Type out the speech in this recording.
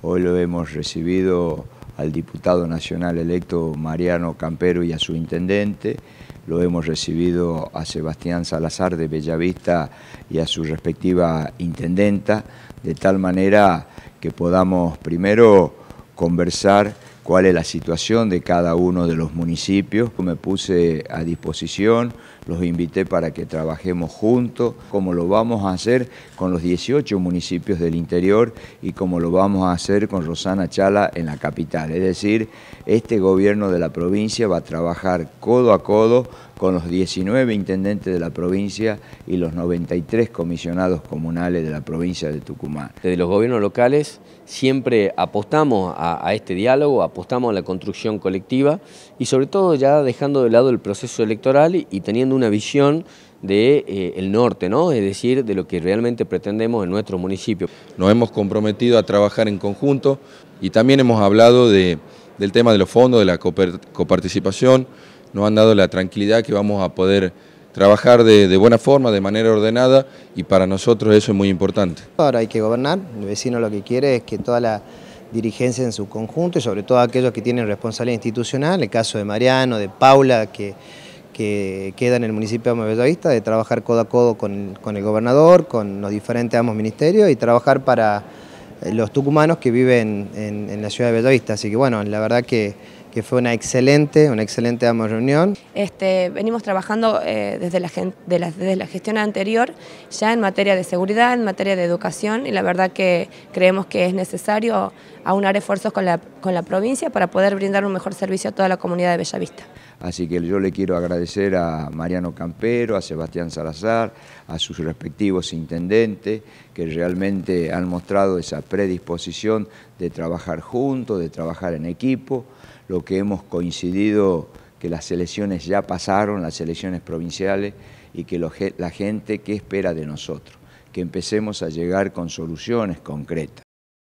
Hoy lo hemos recibido al diputado nacional electo Mariano Campero y a su intendente, lo hemos recibido a Sebastián Salazar de Bellavista y a su respectiva intendenta, de tal manera que podamos primero conversar cuál es la situación de cada uno de los municipios. Me puse a disposición, los invité para que trabajemos juntos, como lo vamos a hacer con los 18 municipios del interior y como lo vamos a hacer con Rosana Chala en la capital. Es decir, este gobierno de la provincia va a trabajar codo a codo con los 19 intendentes de la provincia y los 93 comisionados comunales de la provincia de Tucumán. Desde los gobiernos locales siempre apostamos a, este diálogo, apostamos a la construcción colectiva y sobre todo ya dejando de lado el proceso electoral y, teniendo una visión del de, eh, norte, ¿no? es decir, de lo que realmente pretendemos en nuestro municipio. Nos hemos comprometido a trabajar en conjunto y también hemos hablado de, del tema de los fondos, de la coparticipación, nos han dado la tranquilidad que vamos a poder trabajar de, buena forma, de manera ordenada y para nosotros eso es muy importante. Ahora hay que gobernar, el vecino lo que quiere es que toda la dirigencia en su conjunto y sobre todo aquellos que tienen responsabilidad institucional, el caso de Mariano, de Paula, que, que queda en el municipio de Bellavista, de trabajar codo a codo con, el gobernador, con los diferentes ambos ministerios y trabajar para eh, los tucumanos que viven en, en la ciudad de Bellavista. Así que bueno, la verdad que que fue una excelente, una excelente reunión. Este, venimos trabajando eh, desde, la, desde la gestión anterior ya en materia de seguridad, en materia de educación y la verdad que creemos que es necesario aunar esfuerzos con la, con la provincia para poder brindar un mejor servicio a toda la comunidad de Bellavista. Así que yo le quiero agradecer a Mariano Campero, a Sebastián Salazar, a sus respectivos intendentes, que realmente han mostrado esa predisposición de trabajar juntos, de trabajar en equipo, lo que hemos coincidido que las elecciones ya pasaron, las elecciones provinciales, y que la gente, ¿qué espera de nosotros? Que empecemos a llegar con soluciones concretas.